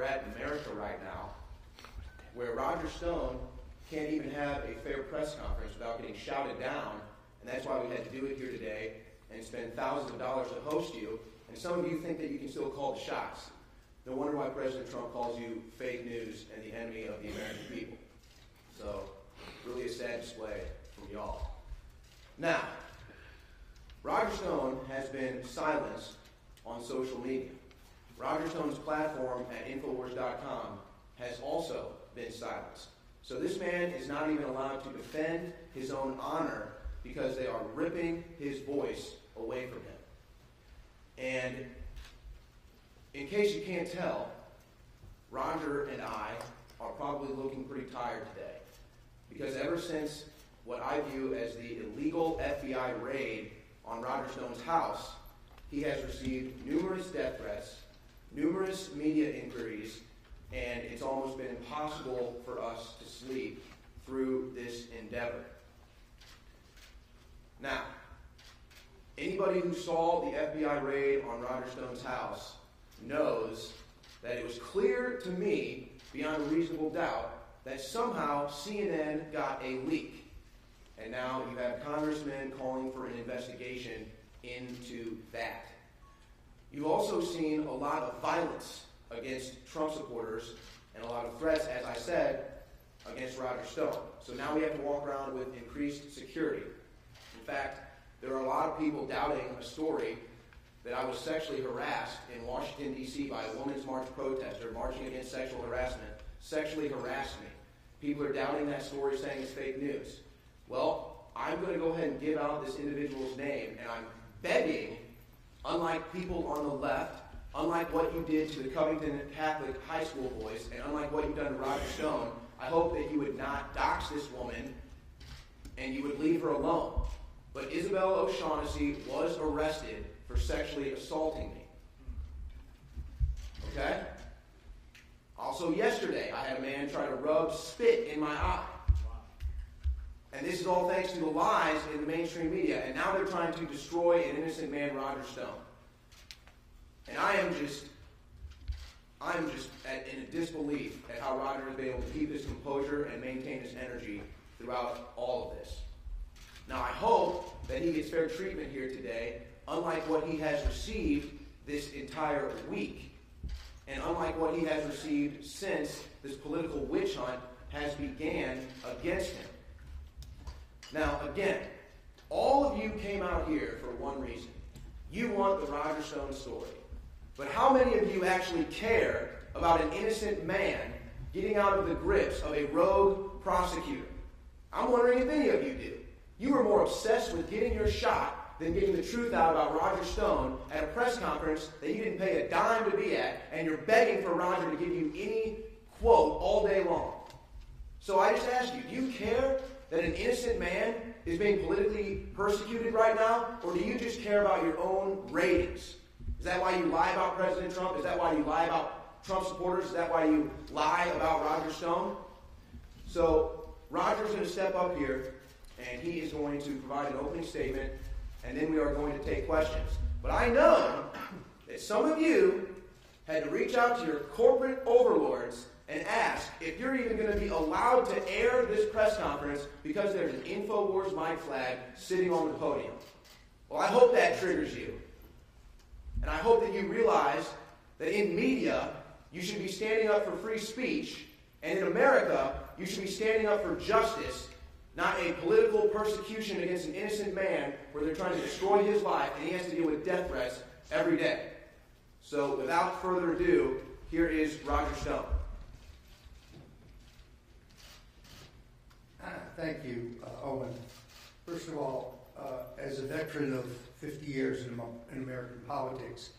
we're at in America right now, where Roger Stone can't even have a fair press conference without getting shouted down, and that's why we had to do it here today and spend thousands of dollars to host you. And some of you think that you can still call the shots. No wonder why President Trump calls you fake news and the enemy of the American people. So, really a sad display from y'all. Now, Roger Stone has been silenced on social media. Roger Stone's platform at Infowars.com has also been silenced. So this man is not even allowed to defend his own honor because they are ripping his voice away from him. And in case you can't tell, Roger and I are probably looking pretty tired today. Because ever since what I view as the illegal FBI raid on Roger Stone's house, he has received numerous death threats, numerous media inquiries, and it's almost been impossible for us to sleep through this endeavor. Now, anybody who saw the FBI raid on Roger Stone's house knows that it was clear to me, beyond a reasonable doubt, that somehow CNN got a leak. And now you have congressmen calling for an investigation into that. You've also seen a lot of violence against Trump supporters and a lot of threats, as I said, against Roger Stone. So now we have to walk around with increased security. In fact, there are a lot of people doubting a story that I was sexually harassed in Washington, D.C. by a Women's March protester marching against sexual harassment, sexually harassed me. People are doubting that story, saying it's fake news. Well, I'm going to go ahead and give out this individual's name, and I'm begging, unlike people on the left, unlike what you did to the Covington Catholic High School boys, and unlike what you've done to Roger Stone, I hope that you would not dox this woman and you would leave her alone. But Isabel O'Shaughnessy was arrested for sexually assaulting me. Okay? Also, yesterday, I had a man try to rub spit in my eye. And this is all thanks to the lies in the mainstream media. And now they're trying to destroy an innocent man, Roger Stone. And I am just, I am just at, in a disbelief at how Roger has been able to keep his composure and maintain his energy throughout all of this. Now, I hope that he gets fair treatment here today, unlike what he has received this entire week, and unlike what he has received since this political witch hunt has began against him. Now, again, all of you came out here for one reason. You want the Roger Stone story. But how many of you actually care about an innocent man getting out of the grips of a rogue prosecutor? I'm wondering if any of you do. You were more obsessed with getting your shot than getting the truth out about Roger Stone at a press conference that you didn't pay a dime to be at, and you're begging for Roger to give you any quote all day long. So I just ask you, do you care that an innocent man is being politically persecuted right now, or do you just care about your own ratings? Is that why you lie about President Trump? Is that why you lie about Trump supporters? Is that why you lie about Roger Stone? So Roger's going to step up here, and he is going to provide an opening statement, and then we are going to take questions. But I know that some of you had to reach out to your corporate overlords and ask if you're even going to be allowed to air this press conference because there's an InfoWars mic flag sitting on the podium. Well, I hope that triggers you. And I hope that you realize that in media, you should be standing up for free speech, and in America, you should be standing up for justice, not a political persecution against an innocent man where they're trying to destroy his life and he has to deal with death threats every day. So, without further ado, here is Roger Stone. Thank you, uh, Owen. First of all, uh, as a veteran of 50 years in, in, American politics,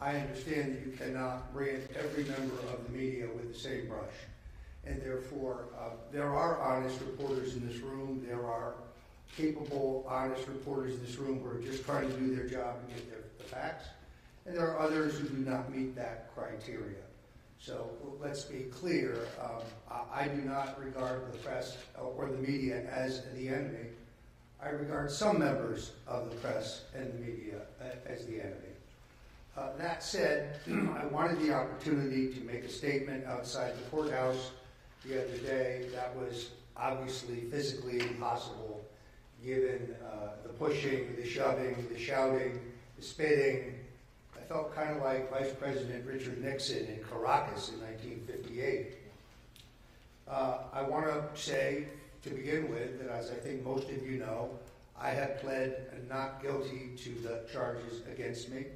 I understand that you cannot brand every member of the media with the same brush. And therefore, uh, there are honest reporters in this room. There are capable, honest reporters in this room who are just trying to do their job and get their, the facts. And there are others who do not meet that criteria. So let's be clear. Um, I, I do not regard the press or the media as the enemy. I regard some members of the press and the media as the enemy. Uh, that said, I wanted the opportunity to make a statement outside the courthouse the other day that was obviously physically impossible given uh, the pushing, the shoving, the shouting, the spitting. I felt kind of like Vice President Richard Nixon in Caracas in 1958. Uh, I want to say, to begin with, that as I think most of you know, I have pled not guilty to the charges against me.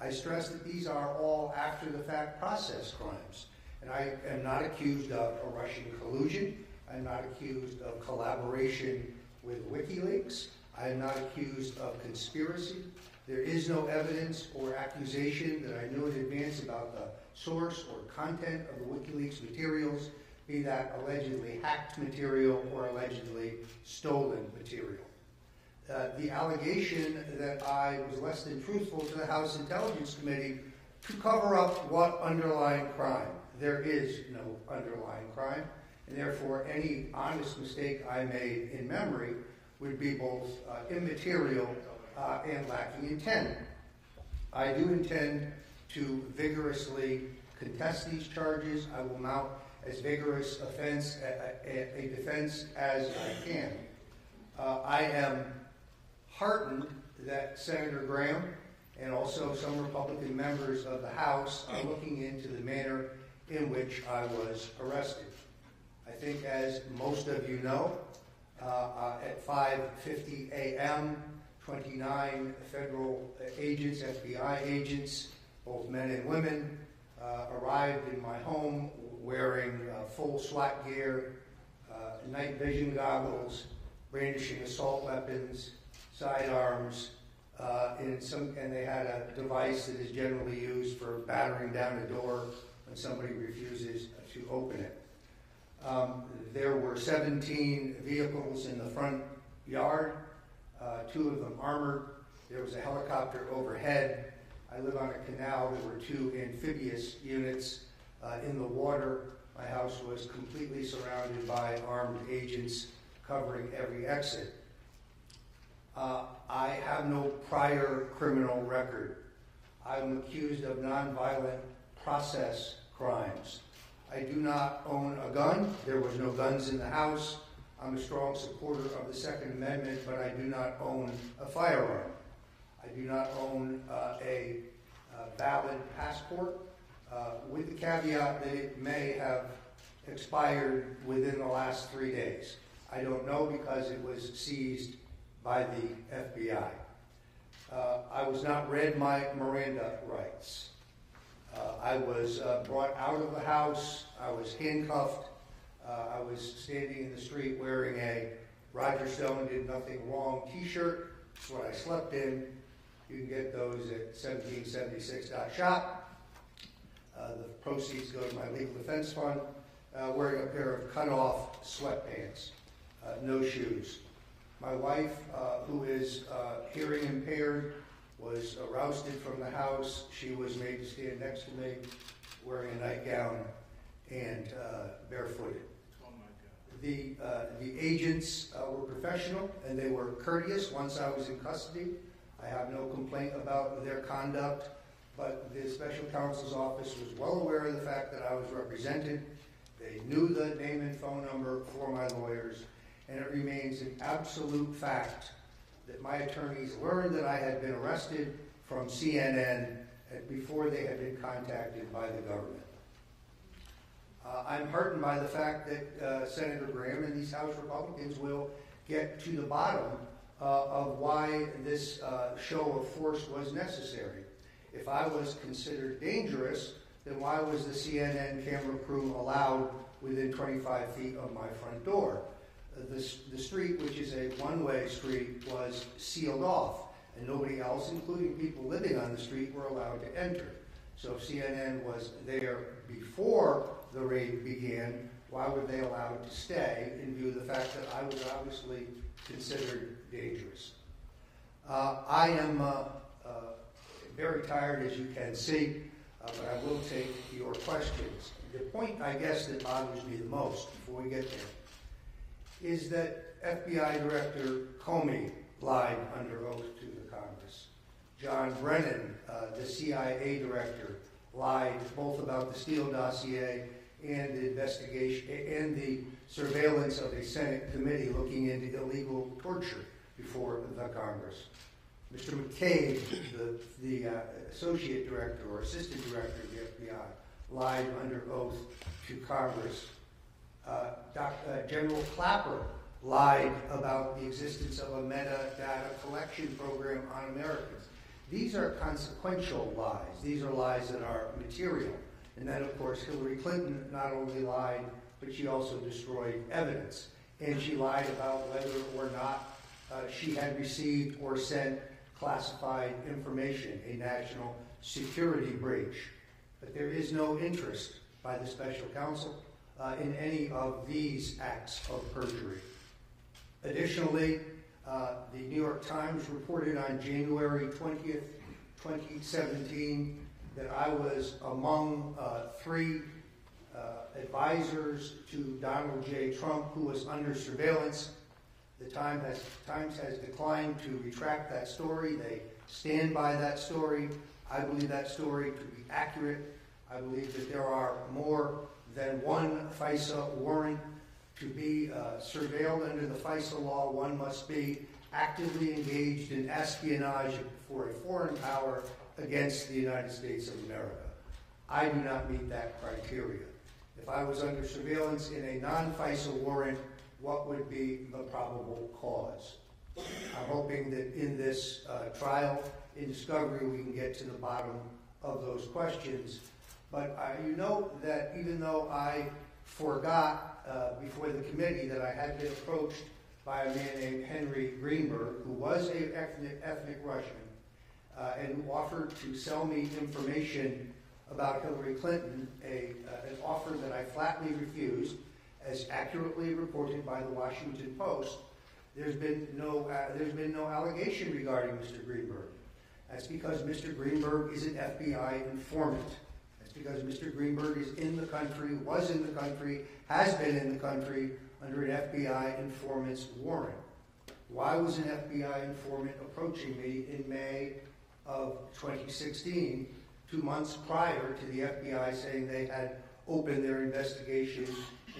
I stress that these are all after the fact process crimes. And I am not accused of a Russian collusion. I'm not accused of collaboration with WikiLeaks. I am not accused of conspiracy. There is no evidence or accusation that I knew in advance about the source or content of the WikiLeaks materials, be that allegedly hacked material or allegedly stolen material. Uh, the allegation that I was less than truthful to the House Intelligence Committee to cover up what underlying crime. There is no underlying crime, and therefore any honest mistake I made in memory would be both uh, immaterial uh, and lacking intent. I do intend to vigorously contest these charges. I will mount as vigorous offense, a, a, defense as I can. Uh, I am heartened that Senator Graham and also some Republican members of the House are looking into the manner in which I was arrested. I think, as most of you know, uh, uh, at 5:50 a.m., 29 federal agents, FBI agents, both men and women, uh, arrived in my home wearing uh, full SWAT gear, uh, night vision goggles, brandishing assault weapons, sidearms, uh, and, some, and they had a device that is generally used for battering down a door when somebody refuses to open it. Um, there were 17 vehicles in the front yard, uh, two of them armored. There was a helicopter overhead. I live on a canal. There were two amphibious units uh, in the water. My house was completely surrounded by armed agents covering every exit. Uh, I have no prior criminal record. I'm accused of nonviolent process crimes. I do not own a gun. There was no guns in the house. I'm a strong supporter of the Second Amendment, but I do not own a firearm. I do not own uh, a uh, valid passport, uh, with the caveat that it may have expired within the last three days. I don't know because it was seized by the FBI. Uh, I was not read my Miranda rights. Uh, I was uh, brought out of the house. I was handcuffed. Uh, I was standing in the street wearing a Roger Stone did nothing wrong T-shirt. That's what I slept in. You can get those at 1776.shop. Uh, the proceeds go to my legal defense fund. Uh, wearing a pair of cut-off sweatpants, no shoes. My wife, uh, who is uh, hearing impaired, was uh, rousted from the house. She was made to stand next to me, wearing a nightgown and uh, barefooted. The, uh, the agents uh, were professional and they were courteous once I was in custody. I have no complaint about their conduct, but the special counsel's office was well aware of the fact that I was represented. They knew the name and phone number for my lawyers and it remains an absolute fact that my attorneys learned that I had been arrested from CNN before they had been contacted by the government. Uh, I'm heartened by the fact that uh, Senator Graham and these House Republicans will get to the bottom uh, of why this uh, show of force was necessary. If I was considered dangerous, then why was the CNN camera crew allowed within 25 feet of my front door? the, the street, which is a one-way street, was sealed off, and nobody else, including people living on the street, were allowed to enter. So CNN was there before the raid began, why were they allowed to stay in view of the fact that I was obviously considered dangerous? Uh, I am uh, uh, very tired, as you can see, uh, but I will take your questions. The point, I guess, that bothers me the most before we get there is that FBI Director Comey lied under oath to the Congress. John Brennan, uh, the CIA director, lied both about the Steele dossier and the investigation and the surveillance of a Senate committee looking into illegal torture before the Congress. Mr. McCabe, the, the uh, associate director or assistant director of the FBI, lied under oath to Congress. Uh, Doc, uh, General Clapper lied about the existence of a metadata collection program on Americans. These are consequential lies. These are lies that are material. And then, of course, Hillary Clinton not only lied, but she also destroyed evidence. And she lied about whether or not uh, she had received or sent classified information, a national security breach. But there is no interest by the special counsel uh, in any of these acts of perjury. Additionally, uh, the New York Times reported on January 20th, 2017, that I was among uh, three uh, advisors to Donald J. Trump who was under surveillance. The Time has, Times has declined to retract that story. They stand by that story. I believe that story to be accurate. I believe that there are more than one FISA warrant. To be uh, surveilled under the FISA law, one must be actively engaged in espionage for a foreign power against the United States of America. I do not meet that criteria. If I was under surveillance in a non FISA warrant, what would be the probable cause? I'm hoping that in this uh, trial, in discovery, we can get to the bottom of those questions. But uh, you know that even though I forgot uh, before the committee that I had been approached by a man named Henry Greenberg, who was an ethnic, ethnic Russian, uh, and offered to sell me information about Hillary Clinton, a, uh, an offer that I flatly refused, as accurately reported by the Washington Post. There's been no, uh, there's been no allegation regarding Mr. Greenberg. That's because Mr. Greenberg is an FBI informant That's because Mr. Greenberg is in the country, was in the country, has been in the country under an FBI informant's warrant. Why was an FBI informant approaching me in May of 2016, two months prior to the FBI saying they had opened their investigation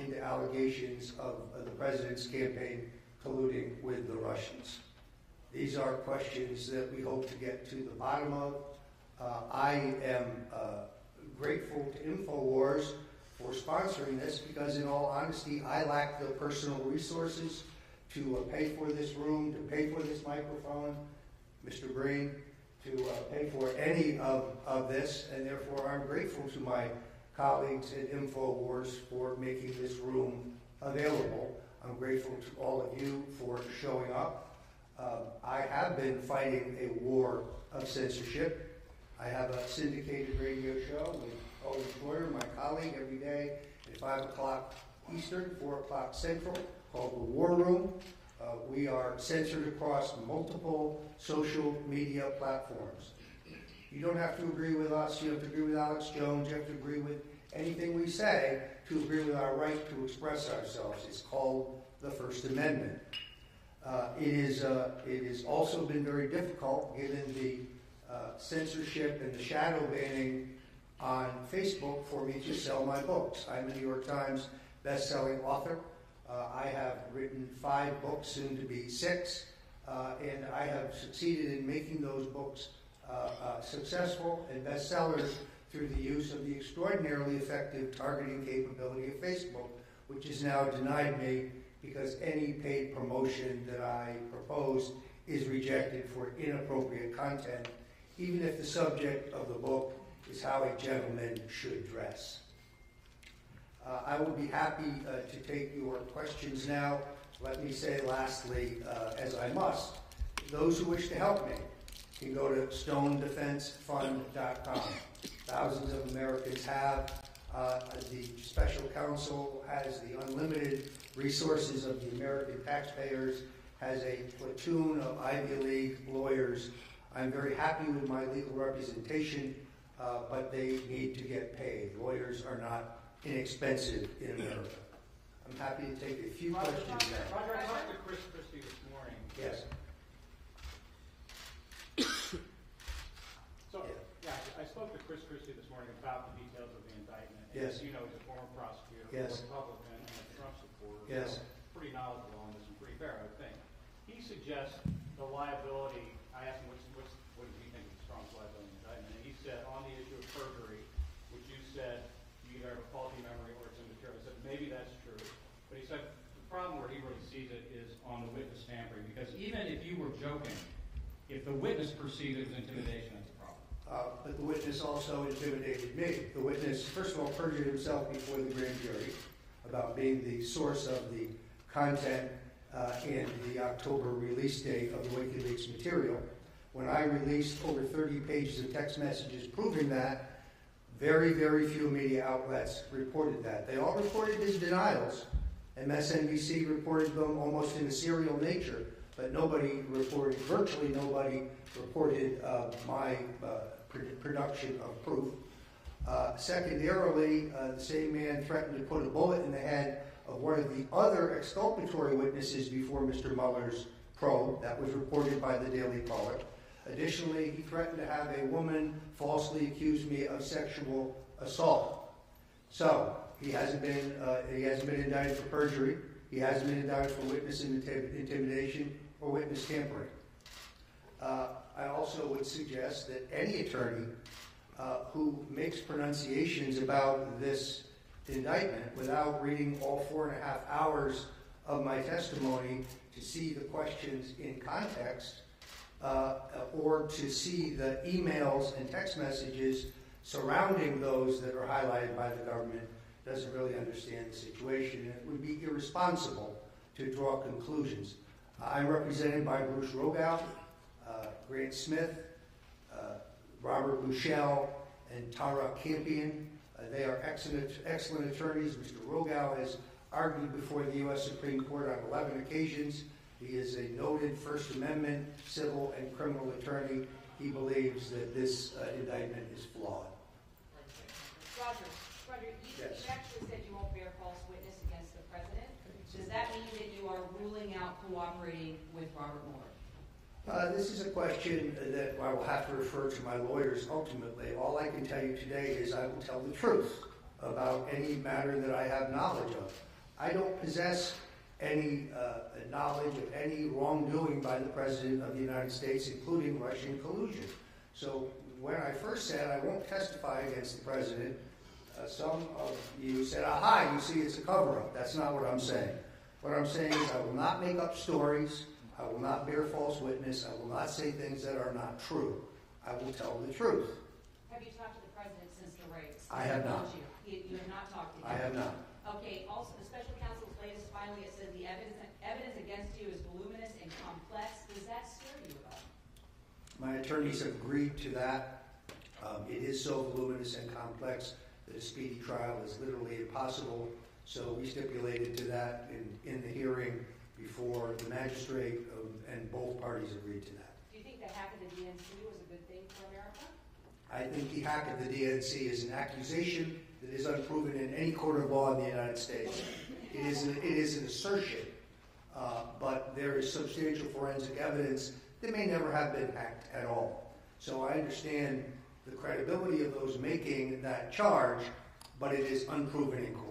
into allegations of, the president's campaign colluding with the Russians? These are questions that we hope to get to the bottom of. Uh, I am uh, grateful to InfoWars for sponsoring this because, in all honesty, I lack the personal resources to uh, pay for this room, to pay for this microphone, Mr. Green, to uh, pay for any of, of this, and therefore I'm grateful to my colleagues at InfoWars for making this room available. I'm grateful to all of you for showing up. Um, I have been fighting a war of censorship. I have a syndicated radio show with Owen Shroyer, my colleague, every day at 5 o'clock Eastern, 4 o'clock Central, called The War Room. Uh, we are censored across multiple social media platforms. You don't have to agree with us, you have to agree with Alex Jones, you have to agree with anything we say to agree with our right to express ourselves. It's called the First Amendment. Uh, it, is, uh, it has also been very difficult given the uh, censorship and the shadow banning on Facebook for me to sell my books. I'm a New York Times best-selling author. Uh, I have written five books, soon to be six, uh, and I have succeeded in making those books uh, uh, successful and bestsellers through the use of the extraordinarily effective targeting capability of Facebook, which is now denied me because any paid promotion that I propose is rejected for inappropriate content even if the subject of the book is how a gentleman should dress. Uh, I will be happy uh, to take your questions now. Let me say lastly, uh, as I must, those who wish to help me can go to stonedefensefund.com. Thousands of Americans have. Uh, the special counsel has the unlimited resources of the American taxpayers, has a platoon of Ivy League lawyers I'm very happy with my legal representation, uh, but they need to get paid. Lawyers are not inexpensive in America. I'm happy to take a few Roger, questions now. Roger, I talked to Chris Christie this morning. Yes. So, yeah, I spoke to Chris Christie this morning about the details of the indictment. And Yes. As you know, he's a former prosecutor, Yes. a Republican, and a Trump supporter. Yes. Pretty knowledgeable on this and pretty fair, I think. He suggests the liability, I asked him what's, what's, what does he think is the strongest liability in the indictment? And he said, on the issue of perjury, which you said you either have a faulty memory or it's immaterial. I said, maybe that's true. But he said, the problem sees it is on the witness tampering, because even if you were joking, if the witness perceived it as intimidation, that's a problem. Uh, But the witness also intimidated me. The witness, first of all, perjured himself before the grand jury about being the source of the content uh, and the October release date of the WikiLeaks material. When I released over 30 pages of text messages proving that, very, very few media outlets reported that. They all reported his denials. MSNBC reported them almost in a serial nature, but nobody reported, virtually nobody reported uh, my uh, pr- production of proof. Uh, secondarily, uh, the same man threatened to put a bullet in the head of one of the other exculpatory witnesses before Mr. Mueller's probe. That was reported by the Daily Caller. Additionally, he threatened to have a woman falsely accuse me of sexual assault. So he hasn't been uh, he hasn't been indicted for perjury. He hasn't been indicted for witness intimidation or witness tampering. Uh, I also would suggest that any attorney uh, who makes pronunciations about this indictment without reading all four and a half hours of my testimony to see the questions in context uh, or to see the emails and text messages surrounding those that are highlighted by the government doesn't really understand the situation and it would be irresponsible to draw conclusions. I'm represented by Bruce Rogow, uh, Grant Smith, uh, Robert Buschel, and Tara Campion. Uh, they are excellent, excellent attorneys. Mr. Rogow has argued before the U.S. Supreme Court on 11 occasions. He is a noted First Amendment civil and criminal attorney. He believes that this uh, indictment is flawed. Roger, Roger, you, you Yes. actually said you won't bear false witness against the president. Does that mean that you are ruling out cooperating with Robert Mueller? Uh, this is a question that I will have to refer to my lawyers ultimately. All I can tell you today is I will tell the truth about any matter that I have knowledge of. I don't possess any uh, knowledge of any wrongdoing by the President of the United States, including Russian collusion. So when I first said I won't testify against the President, uh, some of you said, aha, you see, it's a cover up. That's not what I'm saying. What I'm saying is I will not make up stories. I will not bear false witness. I will not say things that are not true. I will tell the truth. Have you talked to the president since the raid? I have not. You, you have not talked to him? I have not. Okay, also, the special counsel's latest filing, it says the evidence, evidence against you is voluminous and complex. Does that stir you all? My attorneys have agreed to that. Um, it is so voluminous and complex that a speedy trial is literally impossible. So we stipulated to that in, in the hearing before the magistrate, um, and both parties agreed to that. Do you think the hack of the DNC was a good thing for America? I think the hack of the DNC is an accusation that is unproven in any court of law in the United States. It is an, it is an assertion, uh, but there is substantial forensic evidence that may never have been hacked at all. So I understand the credibility of those making that charge, but it is unproven in court.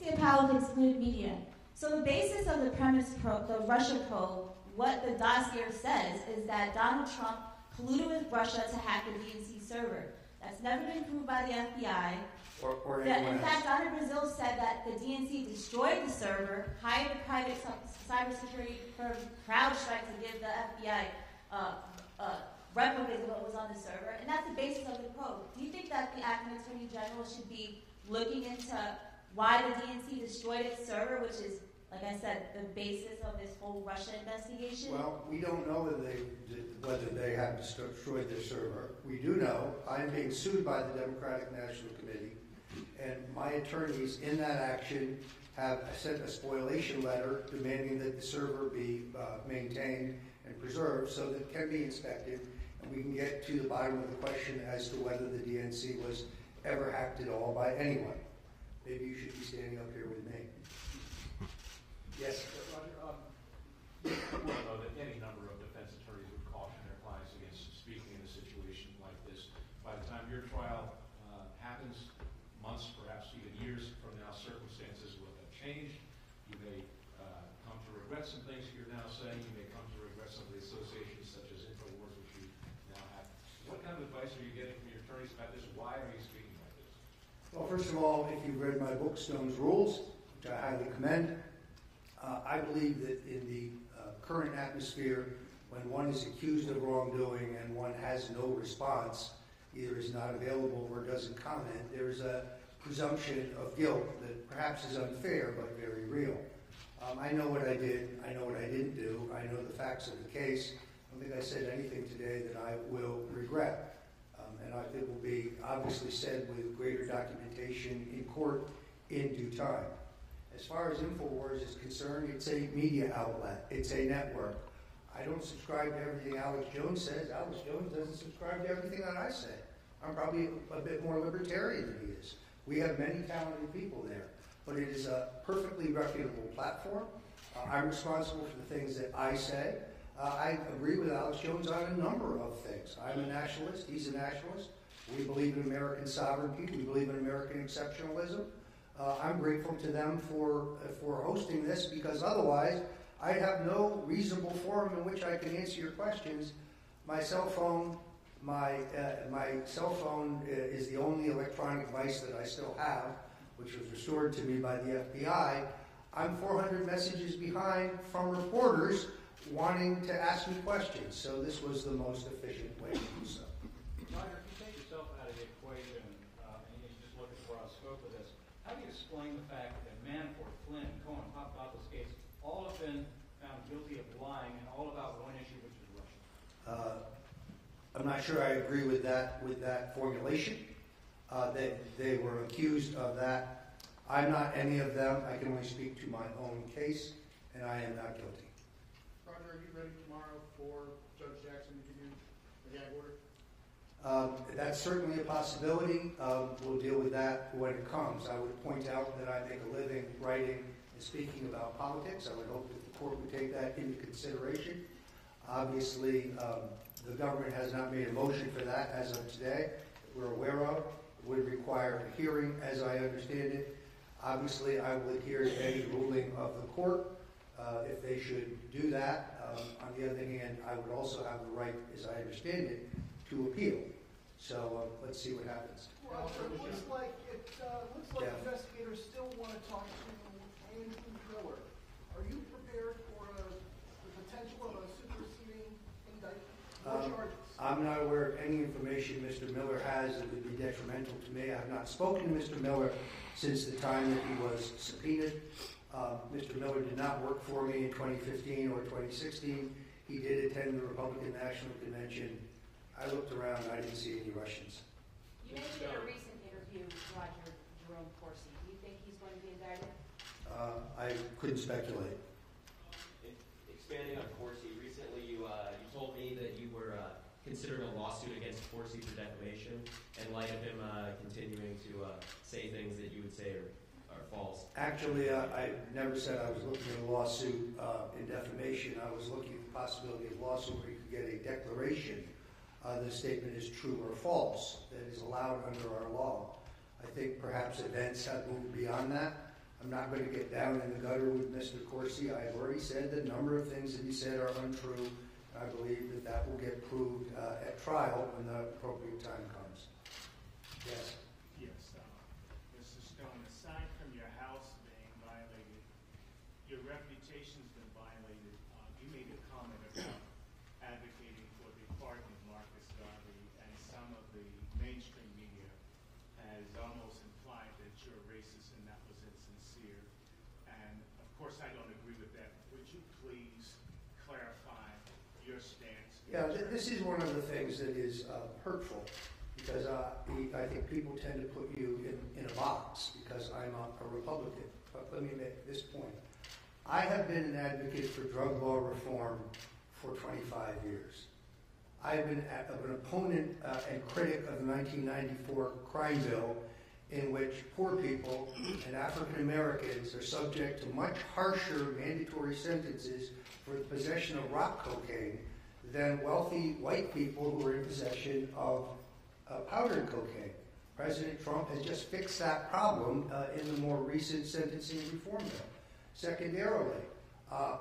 What do you think of Alicia Powell excluded media? So the basis of the premise probe, the Russia probe, what the dossier says is that Donald Trump colluded with Russia to hack the DNC server. That's never been proved by the FBI. Or, or That- in fact, Donna Brazile said that the DNC destroyed the server, hired a private cy- cybersecurity firm, CrowdStrike, to give the FBI uh, uh, replicas of what was on the server, and that's the basis of the probe. Do you think that the acting attorney general should be looking into why the DNC destroyed its server, which is, like I said, the basis of this whole Russia investigation? Well, we don't know whether they, whether they have destroyed their server. We do know I'm being sued by the Democratic National Committee, and my attorneys in that action have sent a spoliation letter demanding that the server be uh, maintained and preserved so that it can be inspected, and we can get to the bottom of the question as to whether the DNC was ever hacked at all by anyone. Maybe you should be standing up here with me. Yes? Roger, um, well any number of defense attorneys would caution their clients against speaking in a situation like this your trial uh, happens, months, perhaps even years from now, circumstances will have changed. You may uh, come to regret some things you're now saying. You may come to regret some of the associations such as InfoWars, which you now have. What kind of advice are you getting from your attorneys about this? Why are you speaking like this? Well, first of all, if you've read my book, Stone's Rules, which I highly commend, uh, I believe that in the uh, current atmosphere, when one is accused of wrongdoing and one has no response, either is not available or doesn't comment, there's a presumption of guilt that perhaps is unfair but very real. Um, I know what I did. I know what I didn't do. I know the facts of the case. I don't think I said anything today that I will regret. And I, it will be obviously said with greater documentation in court in due time. As far as InfoWars is concerned, it's a media outlet. It's a network. I don't subscribe to everything Alex Jones says. Alex Jones doesn't subscribe to everything that I say. I'm probably a bit more libertarian than he is. We have many talented people there, but it is a perfectly reputable platform. Uh, I'm responsible for the things that I say. Uh, I agree with Alex Jones on a number of things. I'm a nationalist. He's a nationalist. We believe in American sovereignty. We believe in American exceptionalism. Uh, I'm grateful to them for for hosting this because otherwise I have no reasonable forum in which I can answer your questions. My cell phone, my uh, my cell phone uh, is the only electronic device that I still have, which was restored to me by the FBI. I'm 400 messages behind from reporters wanting to ask me questions, so this was the most efficient way to do so. Roger, if you take yourself out of the equation, uh, and you just look at the broad scope of this, how do you explain the fact that Manafort, Flynn, Cohen, Papadopoulos case, all have been found guilty of lying and all about one issue, which is Russia? Uh, I'm not sure I agree with that with that formulation. Uh, they they were accused of that. I'm not any of them. I can only speak to my own case, and I am not guilty. Are you ready tomorrow for Judge Jackson to give you a gag order? Um, that's certainly a possibility. Um, we'll deal with that when it comes. I would point out that I make a living writing and speaking about politics. I would hope that the court would take that into consideration. Obviously, um, the government has not made a motion for that as of today. We're aware of. It would require a hearing, as I understand it. Obviously, I adhere to any ruling of the court uh, if they should do that. Um, on the other hand, I would also have the right, as I understand it, to appeal. So uh, let's see what happens. Roger, it looks like, it, uh, looks like Yeah. investigators still want to talk to Andrew Miller. Are you prepared for uh, the potential of a superseding indictment? What Um, charges? I'm not aware of any information Mr. Miller has that would be detrimental to me. I have not spoken to Mr. Miller since the time that he was subpoenaed. Uh, Mr. Miller did not work for me in 2015 or 2016. He did attend the Republican National Convention. I looked around, I didn't see any Russians. You mentioned in a recent interview, Roger Jerome Corsi. Do you think he's going to be indicted? Uh, I couldn't speculate. Expanding on Corsi, recently you, uh, you told me that you were uh, considering a lawsuit against Corsi for defamation in light of him uh, continuing to uh, say things that you would say are, are false. Actually, uh, I never said I was looking at a lawsuit uh, in defamation. I was looking at the possibility of a lawsuit where you could get a declaration uh, the statement is true or false that is allowed under our law. I think perhaps events have moved beyond that. I'm not going to get down in the gutter with Mr. Corsi. I have already said the number of things that he said are untrue. I believe that that will get proved uh, at trial when the appropriate time comes. Yes, uh, Mr. Stone, aside from your house being violated, your reputation's been violated. Uh, You made a comment about advocating for the pardon of Marcus Garvey, and some of the mainstream media has almost implied that you're racist and that was insincere. And of course, I don't agree with that. Would you please clarify your stance? Yeah, th- this is one of the things that is uh, hurtful because uh, I think people tend to put you in, in a box because I'm a, a Republican. But let me make this point. I have been an advocate for drug law reform for 25 years. I have been a- an opponent uh, and critic of the 1994 crime bill in which poor people and African Americans are subject to much harsher mandatory sentences for the possession of rock cocaine than wealthy white people who are in possession of uh, powdered cocaine. President Trump has just fixed that problem uh, in the more recent sentencing reform bill. Secondarily, uh,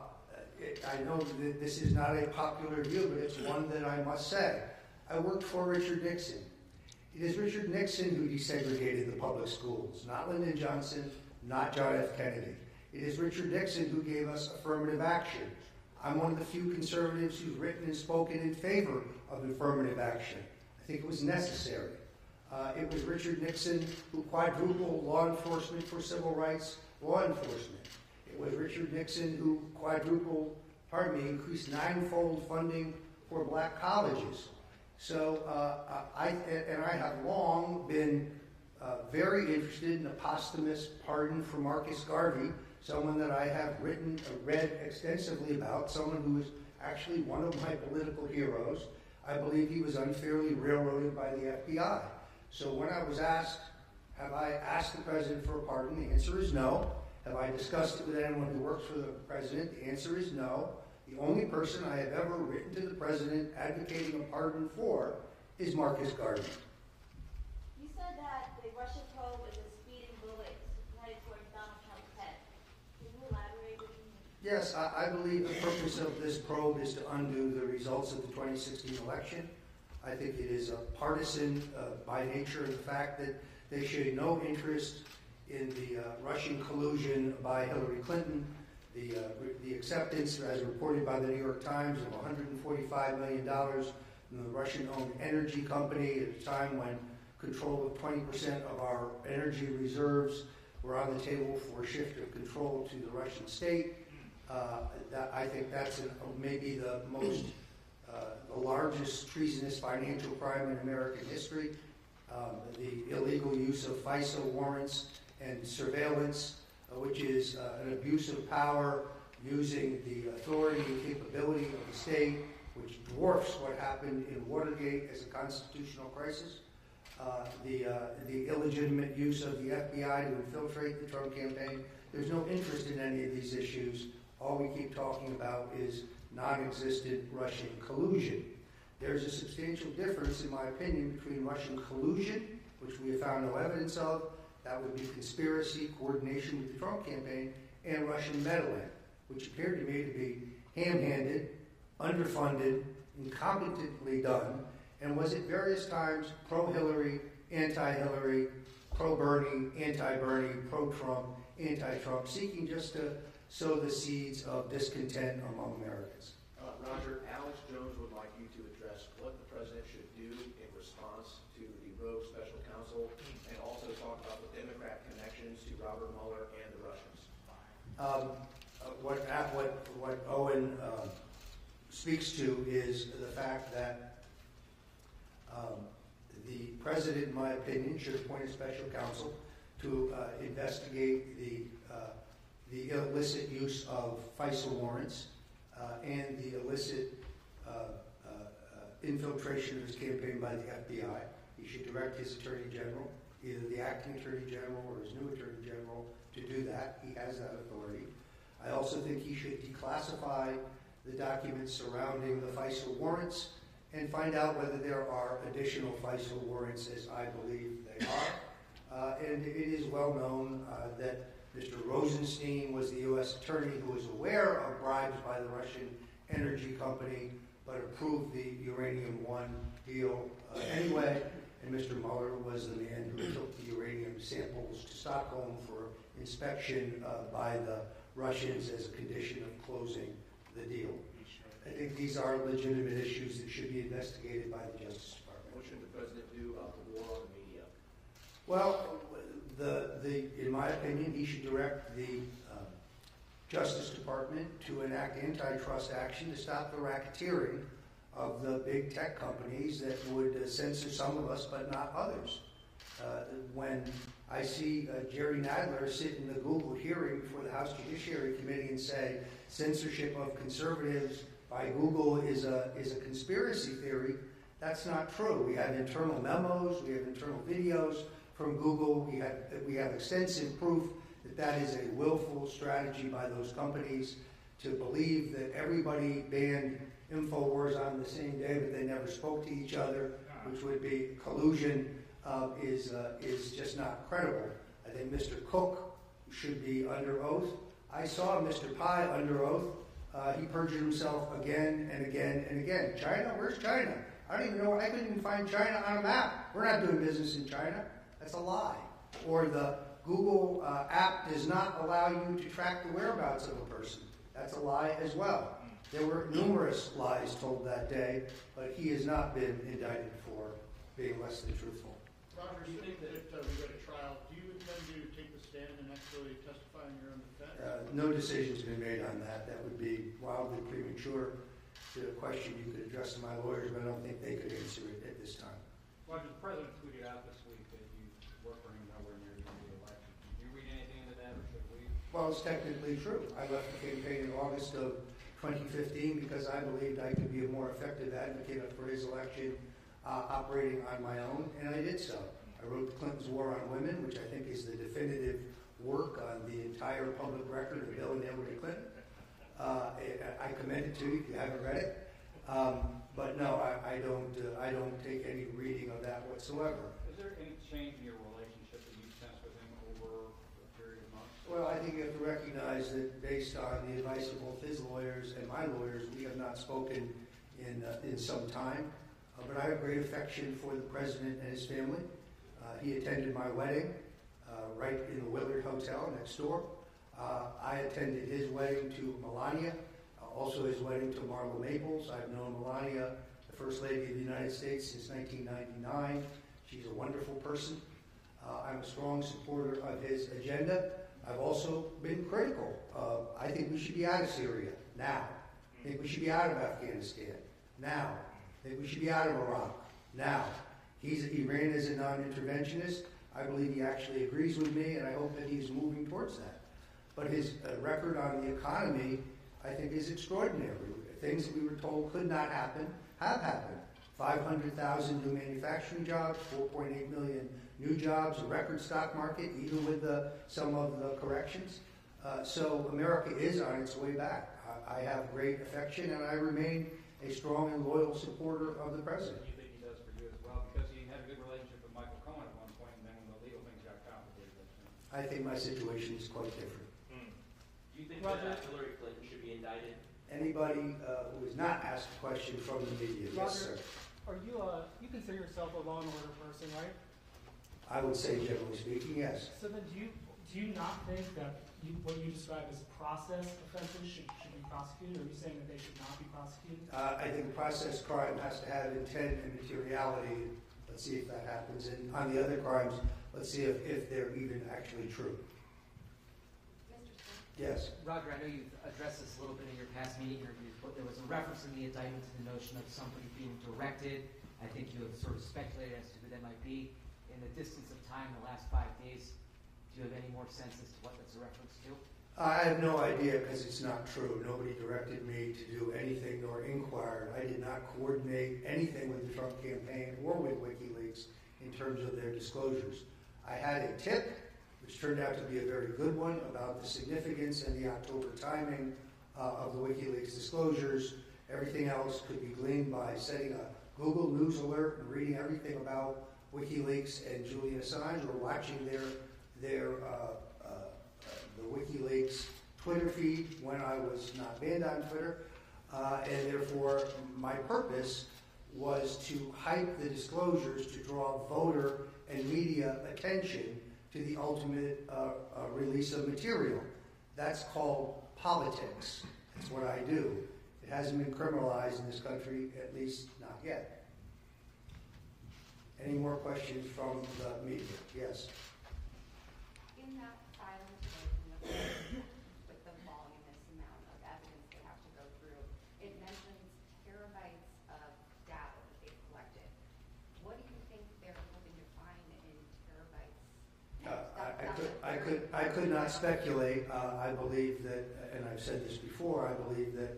it, I know that this is not a popular view, but it's one that I must say. I worked for Richard Nixon. It is Richard Nixon who desegregated the public schools, not Lyndon Johnson, not John F. Kennedy. It is Richard Nixon who gave us affirmative action. I'm one of the few conservatives who's written and spoken in favor of affirmative action. I think it was necessary. Uh, it was Richard Nixon who quadrupled law enforcement for civil rights law enforcement. It was Richard Nixon who quadrupled, pardon me, increased ninefold funding for black colleges. So uh, I and I have long been uh, very interested in a posthumous pardon for Marcus Garvey, someone that I have written, read extensively about, someone who is actually one of my political heroes. I believe he was unfairly railroaded by the FBI. So when I was asked, have I asked the president for a pardon? The answer is no. Have I discussed it with anyone who works for the president? The answer is no. The only person I have ever written to the president advocating a pardon for is Marcus Garvey. You said that the Russian probe is a speeding bullet headed towards Donald Trump's head. Can you elaborate with me? Yes, I, I believe the purpose of this probe is to undo the results of the 2016 election. I think it is a partisan uh, by nature of the fact that they showed no interest in the uh, Russian collusion by Hillary Clinton, the, uh, the acceptance, as reported by the New York Times, of $145 million from the Russian-owned energy company at a time when control of 20% of our energy reserves were on the table for a shift of control to the Russian state. Uh, that, I think that's an, maybe the most, uh, the largest treasonous financial crime in American history. Um, the illegal use of FISA warrants and surveillance, uh, which is uh, an abuse of power using the authority and capability of the state, which dwarfs what happened in Watergate as a constitutional crisis. Uh, the, the illegitimate use of the FBI to infiltrate the Trump campaign. There's no interest in any of these issues. All we keep talking about is non-existent Russian collusion. There's a substantial difference, in my opinion, between Russian collusion, which we have found no evidence of, that would be conspiracy, coordination with the Trump campaign, and Russian meddling, which appeared to me to be ham-handed, underfunded, incompetently done, and was at various times pro-Hillary, anti-Hillary, pro-Bernie, anti-Bernie, pro-Trump, anti-Trump, seeking just to sow the seeds of discontent among Americans. Uh, Roger, Alex Jones would like you to address what the president should do in response to the rogue special counsel and also talk about the Democrat connections to Robert Mueller and the Russians. Um, uh, what, uh, what, what Owen uh, speaks to is the fact that um, the president, in my opinion, should appoint a special counsel to uh, investigate the, uh, the illicit use of FISA warrants uh, and the illicit uh, uh, infiltration of his campaign by the FBI. He should direct his attorney general, either the acting attorney general or his new attorney general, to do that. He has that authority. I also think he should declassify the documents surrounding the FISA warrants and find out whether there are additional FISA warrants, as I believe they are. Uh, and it is well known uh, that Mr. Rosenstein was the U.S. attorney who was aware of bribes by the Russian energy company, but approved the Uranium One deal uh, anyway. And Mr. Mueller was the man who took the uranium samples to Stockholm for inspection uh, by the Russians as a condition of closing the deal. I think these are legitimate issues that should be investigated by the Justice Department. What should the president do about the war on the media? Well, the, the, in my opinion, he should direct the um, Justice Department to enact antitrust action to stop the racketeering of the big tech companies that would uh, censor some of us but not others. Uh, when I see uh, Jerry Nadler sit in the Google hearing before the House Judiciary Committee and say censorship of conservatives by Google is a, is a conspiracy theory, that's not true. We have internal memos, we have internal videos from Google, we have, we have extensive proof that that is a willful strategy by those companies to believe that everybody banned InfoWars on the same day, but they never spoke to each other. which would be collusion, uh, is, uh, is just not credible. I think Mr. Cook should be under oath. I saw Mr. Pai under oath. Uh, he perjured himself again and again and again. China? Where's China? I don't even know. I couldn't even find China on a map. We're not doing business in China. That's a lie. Or the Google uh, app does not allow you to track the whereabouts of a person. That's a lie as well. There were numerous lies told that day, but he has not been indicted for being less than truthful. Roger, Do you assuming think that uh, we go to trial, do you intend to take the stand and actually testify in your own defense? Uh, no decision's been made on that. That would be wildly premature. To a question you could address to my lawyers, but I don't think they could answer it at this time. Roger, the president tweeted out this week that you work for him nowhere near the end of the election. Did you read anything into that, or should we? Well, it's technically true. I left the campaign in August of 2015 because I believed I could be a more effective advocate for his election uh, operating on my own, and I did so. I wrote Clinton's War on Women, which I think is the definitive work on the entire public record of Bill and Hillary Clinton. Uh, I commend it to you if you haven't read it. Um, but no, I, I don't. Uh, I don't take any reading of that whatsoever. Is there any change in your relationship that you sense with him over a period of months? Well, I think you have to recognize that based on the advice of both his lawyers and my lawyers, we have not spoken in, uh, in some time. Uh, but I have great affection for the president and his family. Uh, he attended my wedding uh, right in the Willard Hotel next door. Uh, I attended his wedding to Melania, uh, also his wedding to Marla Maples. I've known Melania, the First Lady of the United States, since 1999. She's a wonderful person. I'm a strong supporter of his agenda. I've also been critical. Uh, I think we should be out of Syria now. I think we should be out of Afghanistan now. I think we should be out of Iraq now. He's Iran is a non-interventionist. I believe he actually agrees with me, and I hope that he's moving towards that. But his uh, record on the economy, I think, is extraordinary. Things that we were told could not happen have happened. 500,000 new manufacturing jobs, 4.8 million new jobs, a record stock market, even with the, some of the corrections. Uh, so America is on its way back. I, I have great affection, and I remain a strong and loyal supporter of the president. You think he does for you as well? Because he had a good relationship with Michael Cohen at one point, and then when the legal things got complicated. I think my situation is quite different. Do you think Roger. that Hillary Clinton should be indicted? Anybody uh, who is not asked a question from the media, yes, sir. Are you, uh, you consider yourself a law and order person, right? I would say, generally speaking, yes. So then do you, do you not think that you, what you describe as process offenses should, should be prosecuted? Are you saying that they should not be prosecuted? Uh, I think process crime has to have intent and materiality. Let's see if that happens. And on the other crimes, let's see if, if they're even actually true. Mr. Smith? Yes. Roger, I know you've addressed this a little bit in your past meeting interviews, but there was a reference in the indictment to the notion of somebody being directed. I think you have sort of speculated as to who that might be. In the distance of time, the last five days, do you have any more sense as to what that's a reference to? I have no idea because it's not true. Nobody directed me to do anything nor inquired. I did not coordinate anything with the Trump campaign or with WikiLeaks in terms of their disclosures. I had a tip, which turned out to be a very good one, about the significance and the October timing uh, of the WikiLeaks disclosures. Everything else could be gleaned by setting a Google News alert and reading everything about WikiLeaks and Julian Assange or watching their their uh, uh, the WikiLeaks Twitter feed when I was not banned on Twitter, uh, and therefore my purpose was to hype the disclosures to draw voter and media attention to the ultimate uh, uh, release of material. That's called politics. That's what I do. It hasn't been criminalized in this country, at least not yet. Any more questions from the media? Yes. In that filing today from the court, with the voluminous amount of evidence they have to go through, it mentions terabytes of data that they've collected. What do you think they're hoping to find in terabytes? Uh, I, I could, I could, I could not speculate. Uh, I believe that, and I've said this before, I believe that,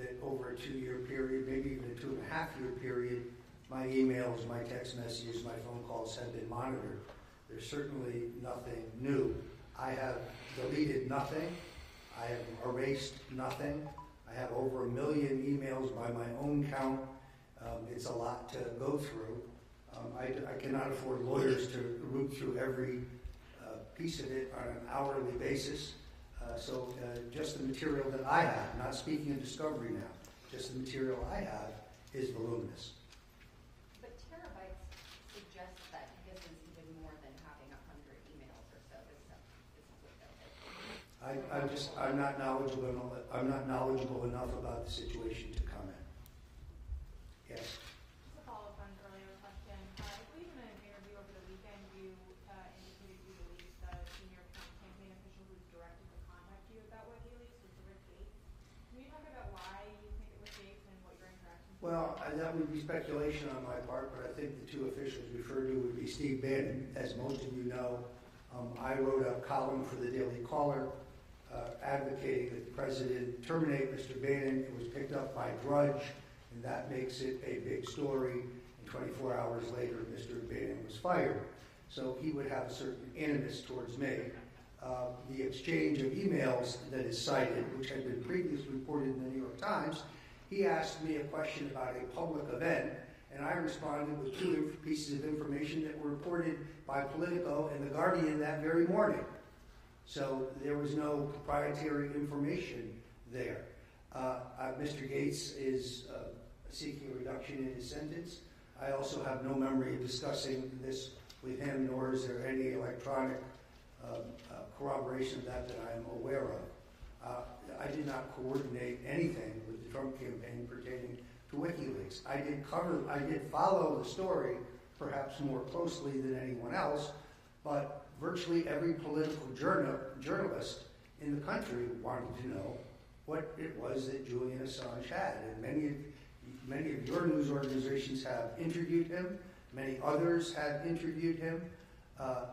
that over a two-year period, maybe even a two and a half year period, my emails, my text messages, my phone calls have been monitored. There's certainly nothing new. I have deleted nothing. I have erased nothing. I have over a million emails by my own count. Um, it's a lot to go through. Um, I, I cannot afford lawyers to root through every uh, piece of it on an hourly basis. Uh, so uh, just the material that I have, not speaking of discovery now, just the material I have is voluminous. But terabytes suggests that this is even more than having a hundred emails or so. This is, this is what they'll I, I'm just, I'm not knowledgeable, I'm not knowledgeable enough about the situation to comment. Yes? Just a follow-up on an earlier question. Uh, I believe in an interview over the weekend, you uh, indicated you believe the senior campaign official who was directed to contact you about WikiLeaks was Rick Gates. Can you talk about why you think it was Gates and what your interactions were? Well, that would be speculation on my part, but I think the two officials referred to would be Steve Bannon. As most of you know, um, I wrote a column for the Daily Caller advocating that the president terminate Mr. Bannon. It was picked up by Drudge, and that makes it a big story. And 24 hours later, Mr. Bannon was fired. So he would have a certain animus towards me. Uh, the exchange of emails that is cited, which had been previously reported in the New York Times, he asked me a question about a public event, and I responded with two pieces of information that were reported by Politico and The Guardian that very morning. So there was no proprietary information there. Uh, uh, Mr. Gates is uh, seeking a reduction in his sentence. I also have no memory of discussing this with him, nor is there any electronic uh, corroboration of that that I am aware of. I did not coordinate anything with the Trump campaign pertaining to WikiLeaks. I did cover, I did follow the story perhaps more closely than anyone else, but virtually every political journal, journalist in the country wanted to know what it was that Julian Assange had. And many, of- many of your news organizations have interviewed him, many others have interviewed him. Uh,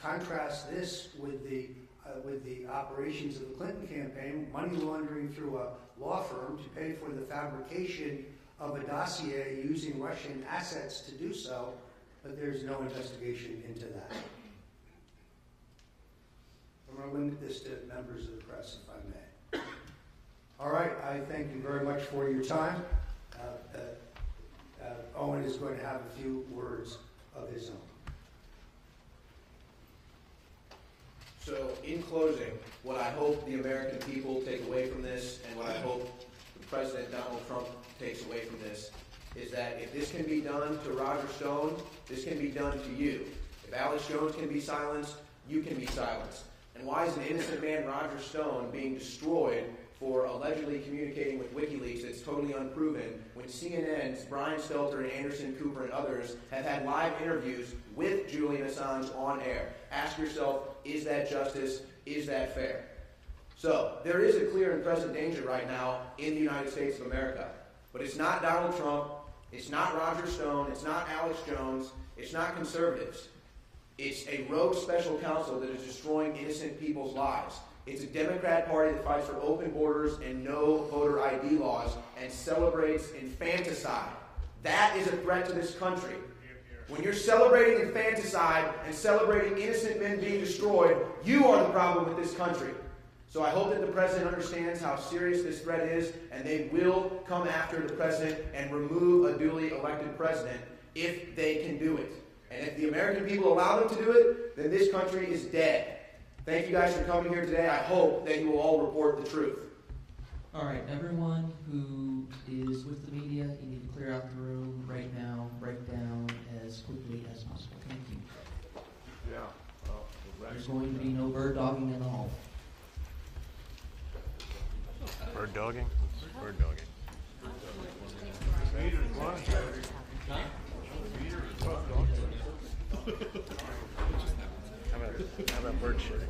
contrast this with the, uh, with the operations of the Clinton campaign, money laundering through a law firm to pay for the fabrication of a dossier using Russian assets to do so, but there's no investigation into that. Going to limit this to members of the press, if I may. All right, I thank you very much for your time. Uh, uh, uh, Owen is going to have a few words of his own. So, in closing, what I hope the American people take away from this, and what I hope the President Donald Trump takes away from this, is that if this can be done to Roger Stone, this can be done to you. If Alex Jones can be silenced, you can be silenced. And why is an innocent man, Roger Stone, being destroyed for allegedly communicating with WikiLeaks that's totally unproven when CNN's Brian Stelter and Anderson Cooper and others have had live interviews with Julian Assange on air? Ask yourself, is that justice? Is that fair? So, there is a clear and present danger right now in the United States of America. But it's not Donald Trump, it's not Roger Stone, it's not Alex Jones, it's not conservatives. It's a rogue special counsel that is destroying innocent people's lives. It's a Democrat Party that fights for open borders and no voter ID laws and celebrates infanticide. That is a threat to this country. When you're celebrating infanticide and celebrating innocent men being destroyed, you are the problem with this country. So I hope that the president understands how serious this threat is, and they will come after the president and remove a duly elected president if they can do it. And if the American people allow them to do it, then this country is dead. Thank you guys for coming here today. I hope that you will all report the truth. All right, everyone who is with the media, you need to clear out the room right now, break down as quickly as possible. Thank you. Yeah. There's going to be no bird dogging at all. Bird dogging? Bird dogging. How about, how about bird shit?